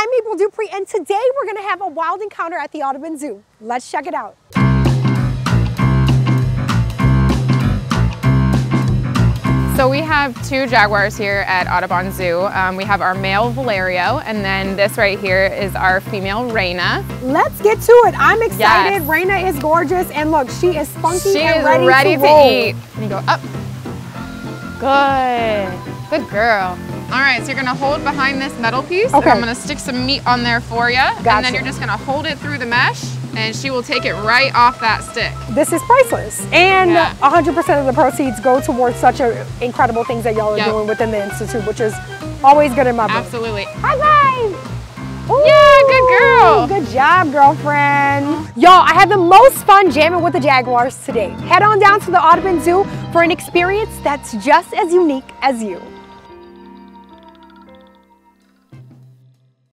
I'm April Dupre, and today we're gonna have a wild encounter at the Audubon Zoo. Let's check it out. So we have two jaguars here at Audubon Zoo. Um, we have our male Valerio, and then this right here is our female Reina. Let's get to it. I'm excited. Yes. Reina is gorgeous, and look, she is spunky She and is ready, ready, to, to, roll. eat. And you go up. Good. Good girl. All right, so you're gonna hold behind this metal piece, Okay. I'm gonna stick some meat on there for you. And then you're just gonna hold it through the mesh, and she will take it right off that stick. This is priceless. And 100% of the proceeds go towards such a incredible things that y'all are Yep. doing within the Institute, which is always good in my book. Absolutely. High five! Yeah, good girl. Good job, girlfriend. Y'all, I had the most fun jamming with the Jaguars today. Head on down to the Audubon Zoo for an experience that's just as unique as you.